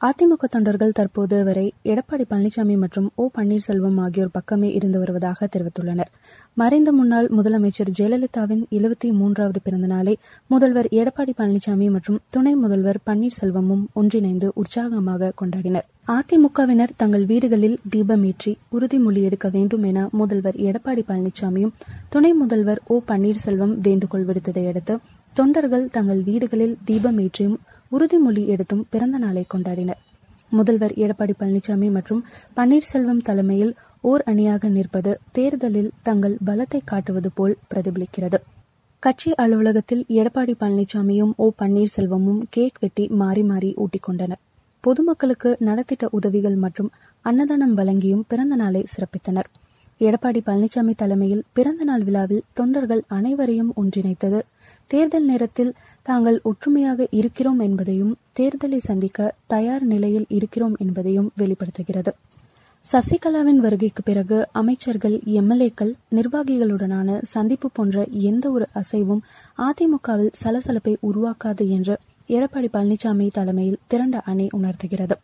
அதிமுக தொண்டர்கள் தற்போது வரை எடப்பாடி பழனிசாமி மற்றும் ஓ பன்னீர்செல்வம் ஆகியோர் பக்கமே இருந்து வருவதாக தெரிவித்துள்ளனர். மறைந்த முன்னாள் முதலமைச்சர் ஜெயலலிதாவின் எழுபத்தி மூன்றாவது பிறந்த நாளை முதல்வர் எடப்பாடி பழனிசாமி மற்றும் துணை முதல்வர் பன்னீர்செல்வமும் ஒன்றிணைந்து உற்சாகமாக கொண்டாடினர். அதிமுகவினர் தங்கள் வீடுகளில் தீபமேற்றி உறுதிமொழி எடுக்க வேண்டும் என முதல்வர் எடப்பாடி பழனிசாமியும் துணை முதல்வர் ஓ பன்னீர்செல்வம் வேண்டுகோள் விடுத்ததை அடுத்து தொண்டர்கள் தங்கள் வீடுகளில் தீபமேற்றியும் உறுதிமொழி எடுத்தும் பிறந்த நாளை கொண்டாடினர். முதல்வர் எடப்பாடி பழனிசாமி மற்றும் பன்னீர்செல்வம் தலைமையில் ஓர் அணியாக நிற்பது தேர்தலில் தங்கள் பலத்தை காட்டுவது போல் பிரதிபலிக்கிறது. கட்சி அலுவலகத்தில் எடப்பாடி பழனிசாமியும் ஓ பன்னீர்செல்வமும் கேக் வெட்டி மாறி மாறி ஊட்டிக் கொண்டனர் பொதுமக்களுக்கு நலத்திட்ட உதவிகள் மற்றும் அன்னதானம் வழங்கியும் பிறந்த நாளை சிறப்பித்தனர். எடப்பாடி பழனிசாமி தலைமையில் பிறந்த நாள் விழாவில் தொண்டர்கள் அனைவரையும் ஒன்றிணைத்தது. தேர்தல் நேரத்தில் தாங்கள் ஒற்றுமையாக இருக்கிறோம் என்பதையும் தேர்தலை சந்திக்க தயார் நிலையில் இருக்கிறோம் என்பதையும் வெளிப்படுத்துகிறது. சசிகலாவின் வருகைக்கு பிறகு அமைச்சர்கள் எம்எல்ஏக்கள் நிர்வாகிகளுடனான சந்திப்பு போன்ற எந்த ஒரு அசைவும் அதிமுகவில் சலசலப்பை உருவாக்காது என்று எடப்பாடி பழனிசாமி தலைமையில் திரண்ட அணி உணர்த்துகிறது.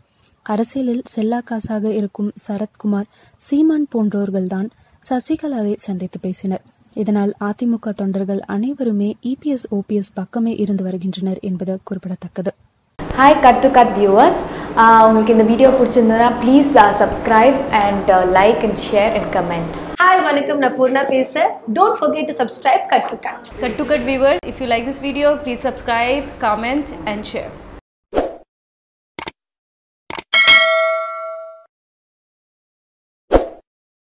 அரசியலில் செல்லாக்காசாக இருக்கும் சரத்குமார் சீமான் போன்றோர்கள்தான் சசிகலாவை சந்தித்து பேசினர். இதனால் அதிமுக தொண்டர்கள் அனைவருமே இபிஎஸ் ஓபிஎஸ் பக்கமே இருந்து வருகின்றனர் என்பது குறிப்பிடத்தக்கது. Hi cut to cut viewers உங்களுக்கு இந்த வீடியோ பிடிச்சிருந்ததுன்னா please subscribe and like and share and comment hi வணக்கம். நான் பூர்ணா பேசுகிறேன் don't forget to subscribe cut to cut. Cut to Cut viewers, if you like this video, please subscribe, comment, and share.